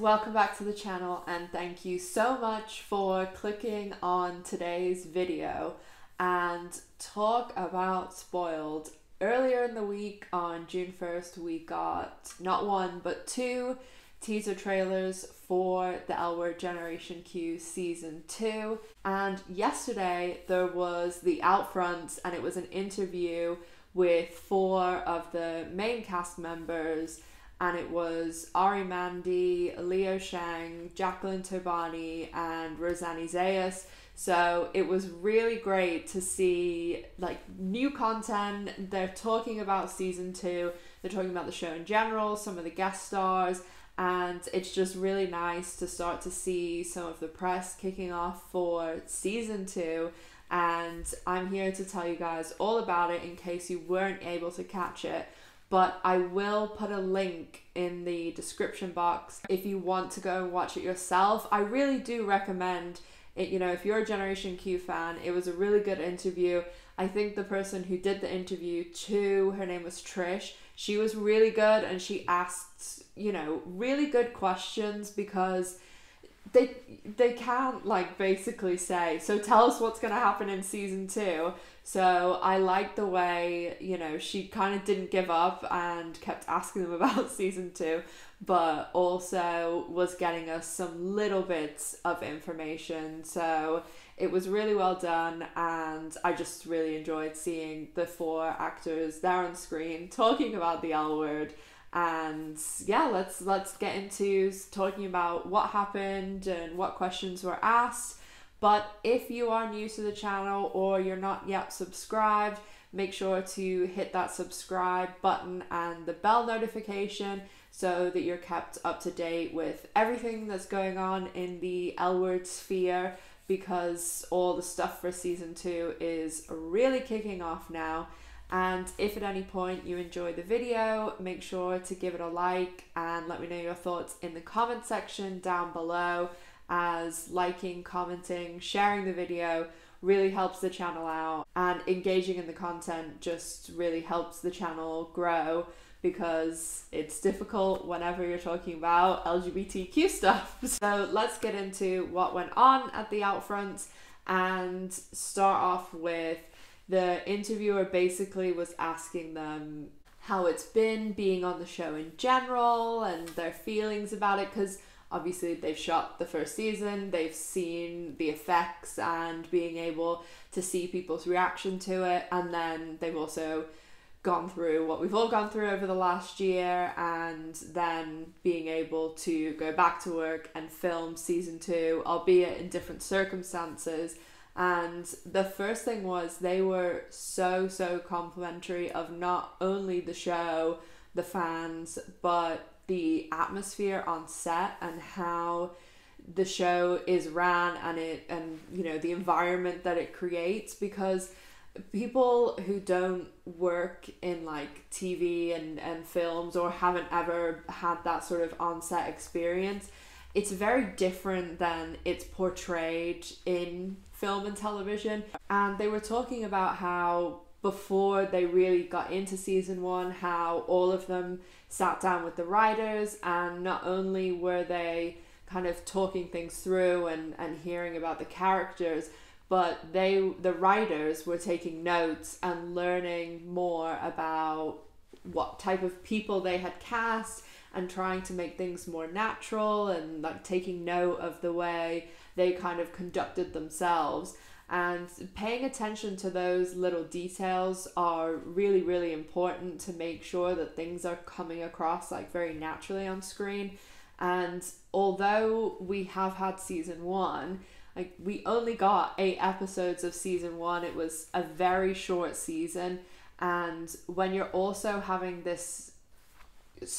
welcome back to the channel and thank you so much for clicking on today's video and talk about spoiled. Earlier in the week on June 1st we got not one but two teaser trailers for the L Word Generation Q season 2 and yesterday there was the Outfront and it was an interview with four of the main cast members and it was Ari Mandi, Leo Sheng, Jacqueline Toboni, and Rosanny Zayas. So it was really great to see like new content. They're talking about season two. They're talking about the show in general, some of the guest stars, and it's just really nice to start to see some of the press kicking off for season two. And I'm here to tell you guys all about it in case you weren't able to catch it but I will put a link in the description box if you want to go and watch it yourself. I really do recommend it. You know, if you're a Generation Q fan, it was a really good interview. I think the person who did the interview too, her name was Trish, she was really good and she asked, you know, really good questions because they they can't like basically say so tell us what's going to happen in season 2 so i like the way you know she kind of didn't give up and kept asking them about season 2 but also was getting us some little bits of information. So it was really well done and i just really enjoyed seeing the four actors there on screen talking about the l word and yeah let's let's get into talking about what happened and what questions were asked. But if you are new to the channel or you're not yet subscribed make sure to hit that subscribe button and the bell notification so that you're kept up to date with everything that's going on in the L word sphere because all the stuff for season 2 is really kicking off now and if at any point you enjoy the video, make sure to give it a like and let me know your thoughts in the comment section down below as liking, commenting, sharing the video really helps the channel out and engaging in the content just really helps the channel grow because it's difficult whenever you're talking about LGBTQ stuff. So let's get into what went on at the Outfront and start off with the interviewer basically was asking them how it's been being on the show in general and their feelings about it because obviously they've shot the first season they've seen the effects and being able to see people's reaction to it and then they've also gone through what we've all gone through over the last year and then being able to go back to work and film season two albeit in different circumstances and the first thing was they were so, so complimentary of not only the show, the fans, but the atmosphere on set and how the show is ran and it and you know the environment that it creates because people who don't work in like TV and, and films or haven't ever had that sort of on-set experience it's very different than it's portrayed in film and television. And they were talking about how before they really got into season one, how all of them sat down with the writers, and not only were they kind of talking things through and, and hearing about the characters, but they the writers were taking notes and learning more about what type of people they had cast and trying to make things more natural and like taking note of the way they kind of conducted themselves. And paying attention to those little details are really really important to make sure that things are coming across like very naturally on screen. And although we have had season 1 like we only got 8 episodes of season 1 it was a very short season. And when you're also having this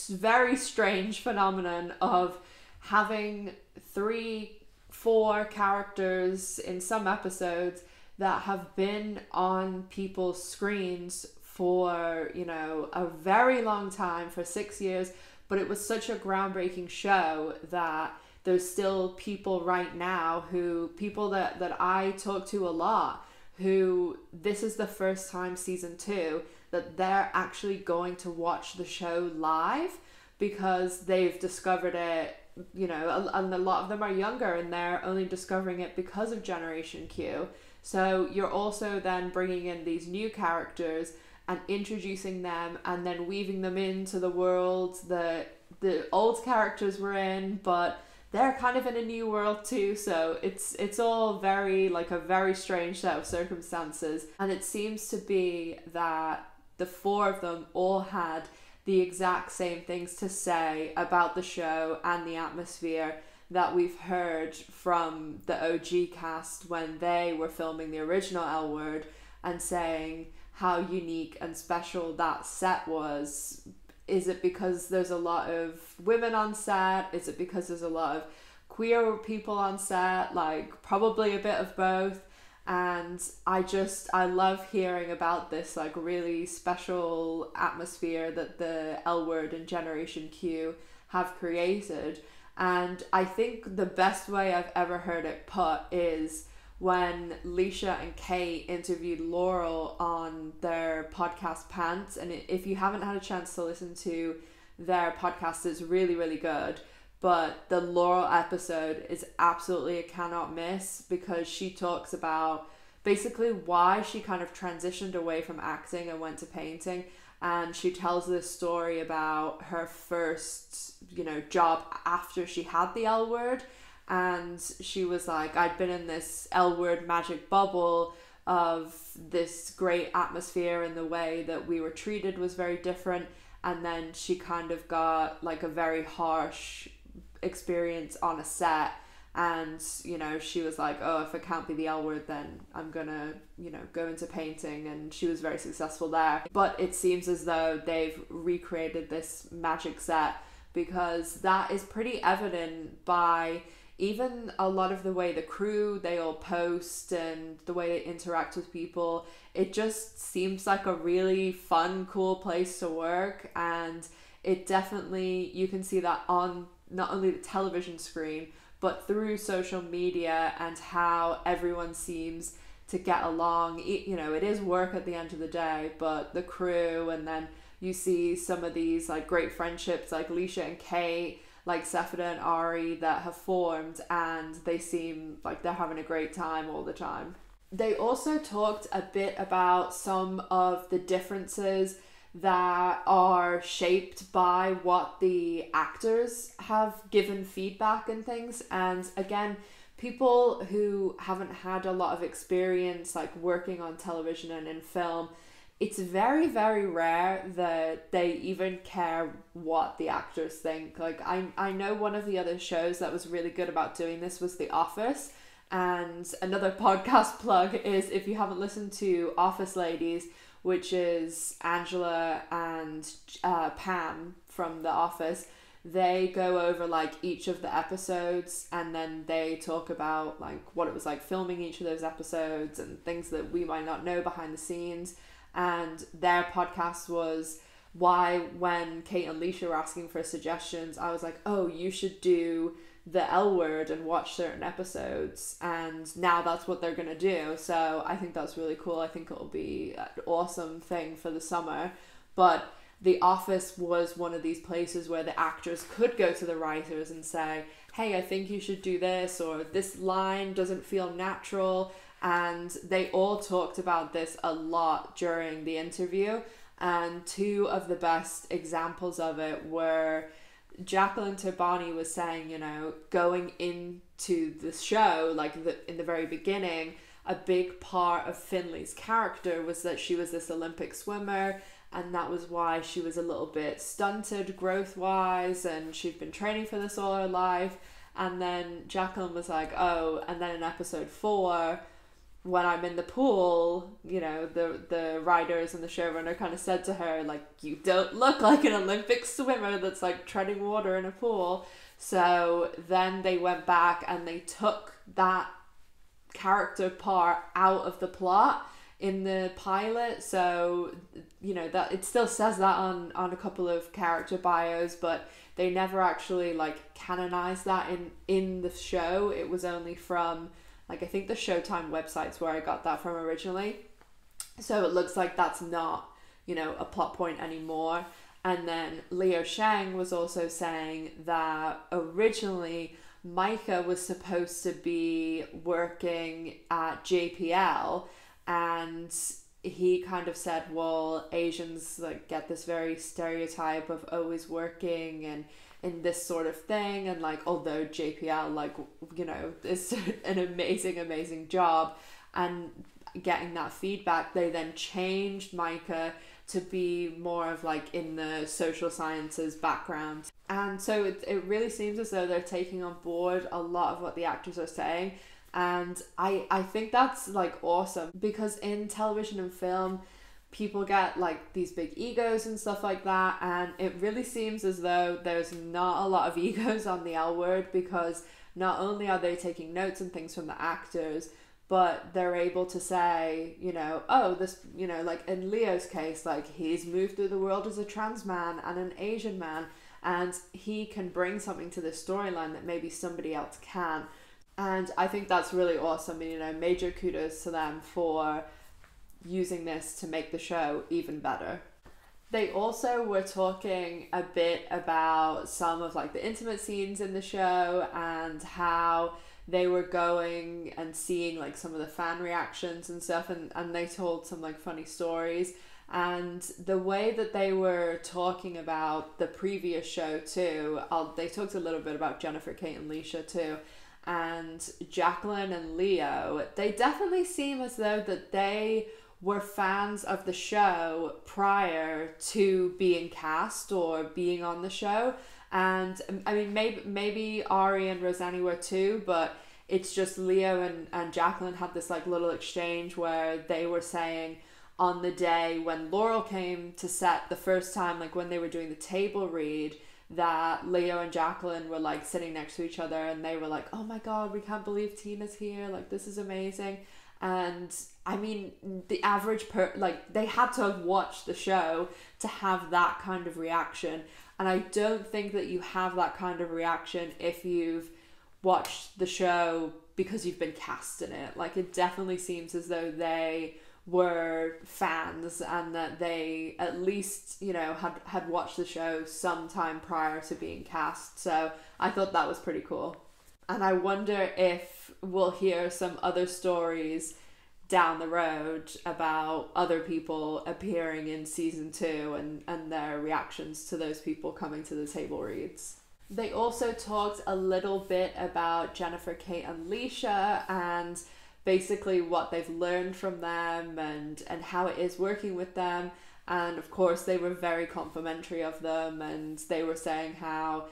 very strange phenomenon of having three, four characters in some episodes that have been on people's screens for, you know, a very long time, for six years, but it was such a groundbreaking show that there's still people right now who people that that I talk to a lot who this is the first time season 2 that they're actually going to watch the show live because they've discovered it you know, and a lot of them are younger and they're only discovering it because of Generation Q. So you're also then bringing in these new characters and introducing them and then weaving them into the world that the old characters were in, but they're kind of in a new world too. So it's it's all very like a very strange set of circumstances, and it seems to be that the four of them all had the exact same things to say about the show and the atmosphere that we've heard from the OG cast when they were filming the original L Word and saying how unique and special that set was. Is it because there's a lot of women on set? Is it because there's a lot of queer people on set? Like, probably a bit of both. And I just, I love hearing about this like really special atmosphere that the L Word and Generation Q have created and I think the best way I've ever heard it put is when Leisha and Kate interviewed Laurel on their podcast Pants. And if you haven't had a chance to listen to their podcast, it's really, really good. But the Laurel episode is absolutely a cannot miss because she talks about basically why she kind of transitioned away from acting and went to painting and she tells this story about her first you know job after she had the L word and she was like I'd been in this L word magic bubble of this great atmosphere and the way that we were treated was very different and then she kind of got like a very harsh experience on a set and you know she was like oh if i can't be the l word then i'm gonna you know go into painting and she was very successful there. But it seems as though they've recreated this magic set because that is pretty evident by even a lot of the way the crew they all post and the way they interact with people. It just seems like a really fun cool place to work and it definitely you can see that on not only the television screen but through social media and how everyone seems to get along. You know, it is work at the end of the day, but the crew, and then you see some of these like great friendships like Leisha and Kate, like Sepideh and Ari that have formed, and they seem like they're having a great time all the time. They also talked a bit about some of the differences that are shaped by what the actors have given feedback and things. And again, people who haven't had a lot of experience like working on television and in film, it's very, very rare that they even care what the actors think. Like I I know one of the other shows that was really good about doing this was The Office. And another podcast plug is if you haven't listened to Office Ladies, which is Angela and uh, Pam from The Office. They go over like each of the episodes and then they talk about like what it was like filming each of those episodes and things that we might not know behind the scenes. And their podcast was why, when Kate and Leisha were asking for suggestions, I was like, oh, you should do the L word and watch certain episodes and now that's what they're gonna do. So I think that's really cool. I think it'll be an awesome thing for the summer. But The Office was one of these places where the actors could go to the writers and say hey I think you should do this or this line doesn't feel natural. And they all talked about this a lot during the interview and two of the best examples of it were Jacqueline Toboni was saying, you know, going into the show, like the, in the very beginning, a big part of Finley's character was that she was this Olympic swimmer, and that was why she was a little bit stunted growth wise, and she'd been training for this all her life. And then Jacqueline was like, oh, and then in episode four, when I'm in the pool, you know, the the writers and the showrunner kind of said to her like, "You don't look like an Olympic swimmer that's like treading water in a pool." So then they went back and they took that character part out of the plot in the pilot. So you know that it still says that on on a couple of character bios, but they never actually like canonized that in in the show. It was only from like I think the Showtime website's where I got that from originally. So it looks like that's not, you know, a plot point anymore. And then Leo Sheng was also saying that originally Micah was supposed to be working at JPL and he kind of said, well, Asians like get this very stereotype of always working and in this sort of thing and like although JPL like you know is an amazing amazing job and getting that feedback they then changed Micah to be more of like in the social sciences background. And so it, it really seems as though they're taking on board a lot of what the actors are saying and I I think that's like awesome because in television and film people get like these big egos and stuff like that and it really seems as though there's not a lot of egos on the L word because not only are they taking notes and things from the actors but they're able to say you know oh this you know like in Leo's case like he's moved through the world as a trans man and an Asian man and he can bring something to the storyline that maybe somebody else can and I think that's really awesome and you know major kudos to them for using this to make the show even better. They also were talking a bit about some of like the intimate scenes in the show and how they were going and seeing like some of the fan reactions and stuff and, and they told some like funny stories and the way that they were talking about the previous show too I'll, they talked a little bit about jennifer kate and leisha too and jacqueline and leo they definitely seem as though that they were fans of the show prior to being cast or being on the show. And um, I mean, maybe maybe Ari and Rosanny were too, but it's just Leo and, and Jacqueline had this like little exchange where they were saying on the day when Laurel came to set the first time, like when they were doing the table read, that Leo and Jacqueline were like sitting next to each other and they were like, oh my god, we can't believe Tina's here. Like, this is amazing and I mean the average per like they had to have watched the show to have that kind of reaction. And I don't think that you have that kind of reaction if you've watched the show because you've been cast in it. Like it definitely seems as though they were fans and that they at least you know had had watched the show sometime prior to being cast. So I thought that was pretty cool and I wonder if we'll hear some other stories down the road about other people appearing in season two and, and their reactions to those people coming to the table reads. They also talked a little bit about Jennifer, Kate, and Leisha and basically what they've learned from them and, and how it is working with them. And of course, they were very complimentary of them and they were saying how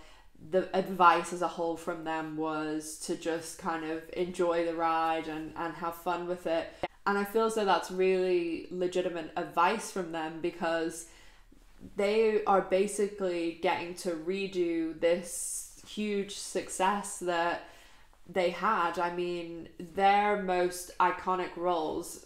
the advice as a whole from them was to just kind of enjoy the ride and, and have fun with it. And I feel as though that's really legitimate advice from them because they are basically getting to redo this huge success that they had. I mean, their most iconic roles,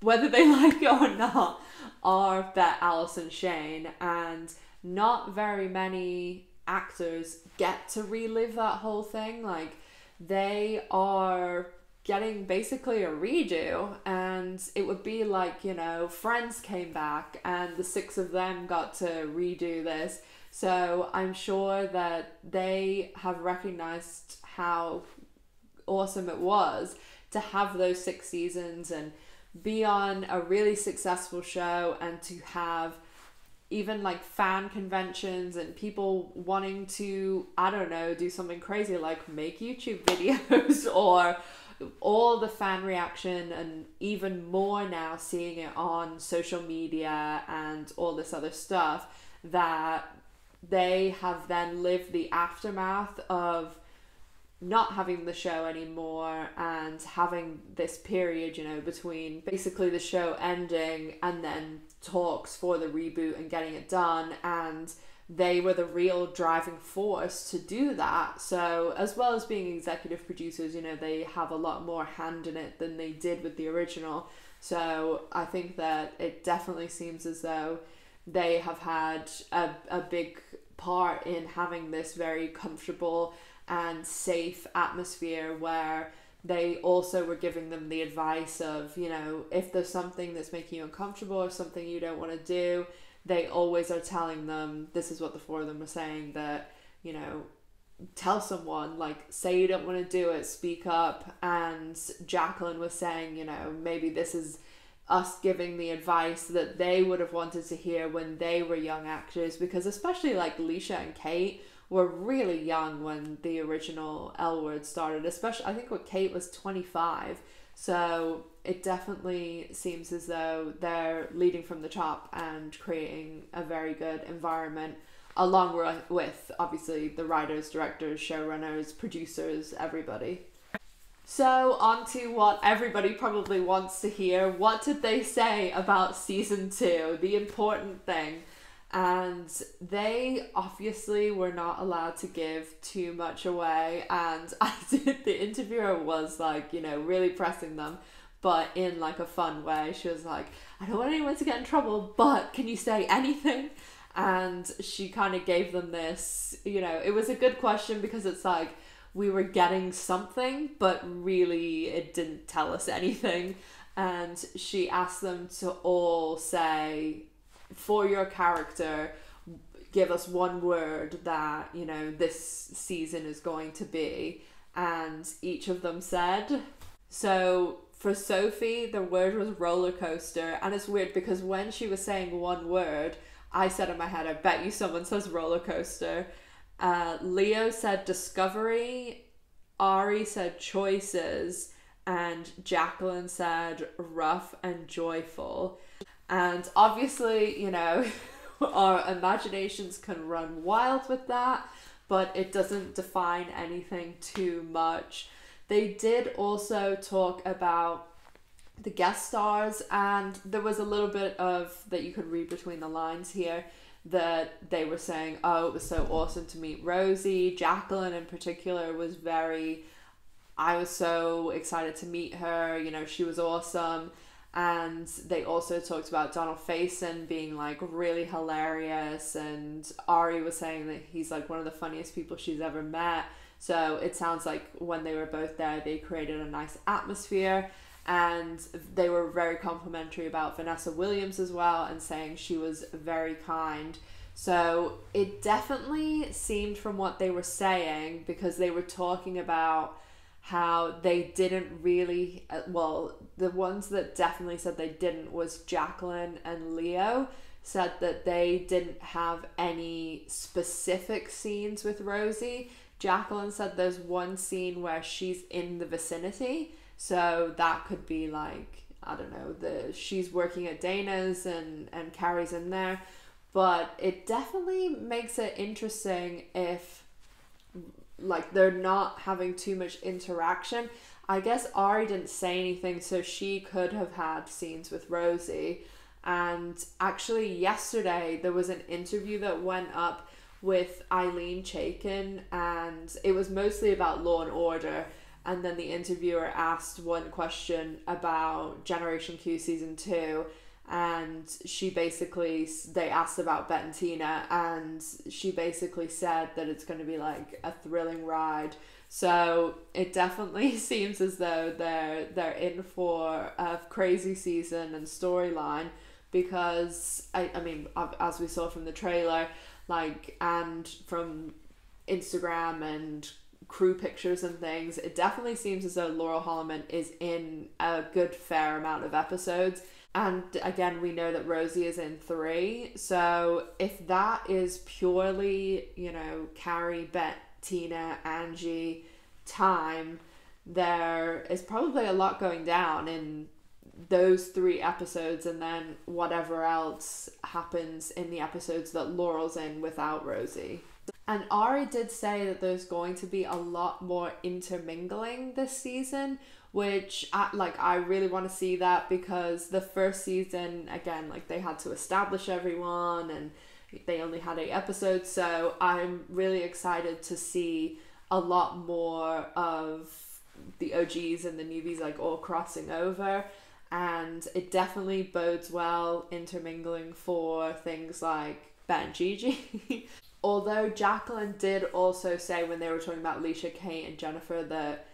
whether they like it or not, are that and Shane, and not very many actors get to relive that whole thing. Like they are getting basically a redo and it would be like, you know, Friends came back and the six of them got to redo this. So I'm sure that they have recognized how awesome it was to have those six seasons and be on a really successful show and to have even like fan conventions and people wanting to i don't know do something crazy like make youtube videos or all the fan reaction and even more now seeing it on social media and all this other stuff that they have then lived the aftermath of not having the show anymore and having this period, you know, between basically the show ending and then talks for the reboot and getting it done. And they were the real driving force to do that. So, as well as being executive producers, you know, they have a lot more hand in it than they did with the original. So, I think that it definitely seems as though they have had a, a big part in having this very comfortable and safe atmosphere where they also were giving them the advice of, you know, if there's something that's making you uncomfortable or something you don't want to do, they always are telling them this is what the four of them were saying that you know tell someone like say you don't want to do it speak up. And jacqueline was saying you know maybe this is us giving the advice that they would have wanted to hear when they were young actors because especially like Leisha and Kate were really young when the original L Word started especially I think what Kate was 25 so it definitely seems as though they're leading from the top and creating a very good environment along with obviously the writers, directors, showrunners, producers, everybody. So, on to what everybody probably wants to hear. What did they say about season two? The important thing. And they obviously were not allowed to give too much away. And I did, the interviewer was like, you know, really pressing them, but in like a fun way. She was like, I don't want anyone to get in trouble, but can you say anything? And she kind of gave them this, you know, it was a good question because it's like, we were getting something, but really it didn't tell us anything. And she asked them to all say, for your character, give us one word that, you know, this season is going to be. And each of them said. So for Sophie, the word was roller coaster. And it's weird because when she was saying one word, I said in my head, I bet you someone says roller coaster. Uh, Leo said discovery, Ari said choices, and Jacqueline said rough and joyful. And obviously, you know, our imaginations can run wild with that, but it doesn't define anything too much. They did also talk about the guest stars, and there was a little bit of that you could read between the lines here that they were saying, oh, it was so awesome to meet Rosie. Jacqueline, in particular, was very, I was so excited to meet her. You know, she was awesome. And they also talked about Donald Faison being like really hilarious. And Ari was saying that he's like one of the funniest people she's ever met. So it sounds like when they were both there, they created a nice atmosphere and they were very complimentary about Vanessa Williams as well and saying she was very kind. So it definitely seemed from what they were saying because they were talking about how they didn't really uh, well the ones that definitely said they didn't was Jacqueline and Leo said that they didn't have any specific scenes with Rosie. Jacqueline said there's one scene where she's in the vicinity so that could be like I don't know the she's working at Dana's and and Carrie's in there, but it definitely makes it interesting if like they're not having too much interaction. I guess Ari didn't say anything, so she could have had scenes with Rosie. And actually, yesterday there was an interview that went up with Ilene Chaiken, and it was mostly about Law and Order and then the interviewer asked one question about Generation Q season two, and she basically they asked about Bette and Tina, and she basically said that it's going to be like a thrilling ride. So it definitely seems as though they're they're in for a crazy season and storyline because I I mean as we saw from the trailer, like and from Instagram and crew pictures and things, it definitely seems as though Laurel Holloman is in a good fair amount of episodes. And again, we know that Rosie is in three. So if that is purely, you know, Carrie, Bette, Tina, Angie time, there is probably a lot going down in those three episodes and then whatever else happens in the episodes that Laurel's in without Rosie. And Ari did say that there's going to be a lot more intermingling this season, which I, like I really want to see that because the first season again like they had to establish everyone and they only had eight episodes, so I'm really excited to see a lot more of the OGs and the newbies like all crossing over. And it definitely bodes well intermingling for things like Ben Gigi. Although Jacqueline did also say when they were talking about Leisha, Kate, and Jennifer that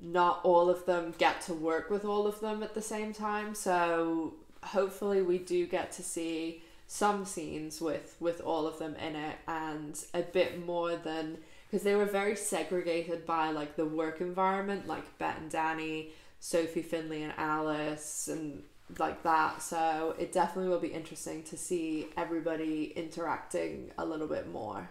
not all of them get to work with all of them at the same time. So hopefully we do get to see some scenes with with all of them in it and a bit more than because they were very segregated by like the work environment like Bette and Dani, Sophie Finley and Alice and like that. So it definitely will be interesting to see everybody interacting a little bit more.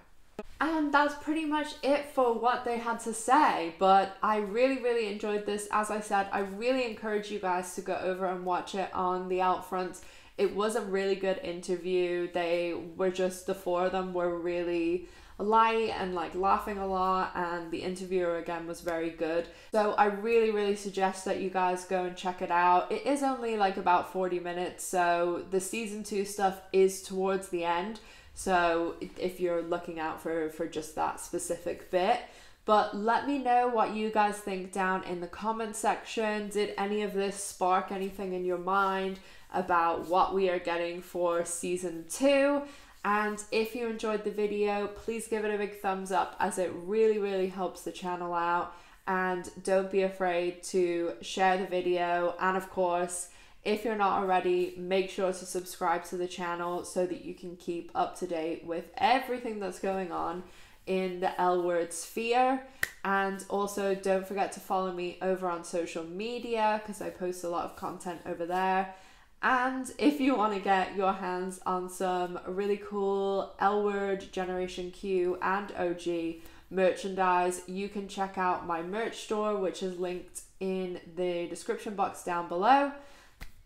And that's pretty much it for what they had to say. But I really, really enjoyed this. As I said, I really encourage you guys to go over and watch it on the Outfront. It was a really good interview. They were just, the four of them were really light and like laughing a lot and the interviewer again was very good so i really really suggest that you guys go and check it out it is only like about 40 minutes so the season 2 stuff is towards the end so if you're looking out for for just that specific bit but let me know what you guys think down in the comment section did any of this spark anything in your mind about what we are getting for season 2 and if you enjoyed the video, please give it a big thumbs up as it really, really helps the channel out. And don't be afraid to share the video. And of course, if you're not already, make sure to subscribe to the channel so that you can keep up to date with everything that's going on in the L word sphere. And also, don't forget to follow me over on social media because I post a lot of content over there. And if you want to get your hands on some really cool L Word, Generation Q, and OG merchandise, you can check out my merch store, which is linked in the description box down below.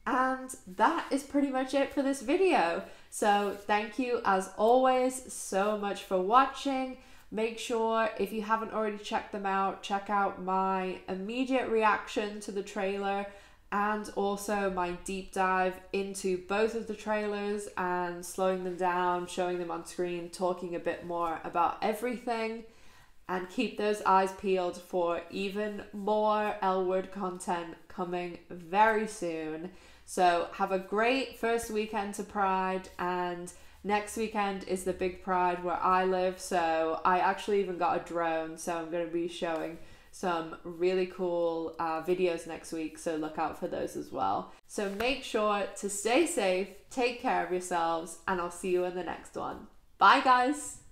And that is pretty much it for this video. So thank you as always so much for watching. Make sure if you haven't already checked them out, check out my immediate reaction to the trailer and also my deep dive into both of the trailers and slowing them down, showing them on screen, talking a bit more about everything. And keep those eyes peeled for even more L word content coming very soon. So, have a great first weekend to Pride, and next weekend is the big Pride where I live. So, I actually even got a drone, so I'm going to be showing some really cool uh, videos next week, so look out for those as well. So make sure to stay safe, take care of yourselves, and I'll see you in the next one. Bye, guys!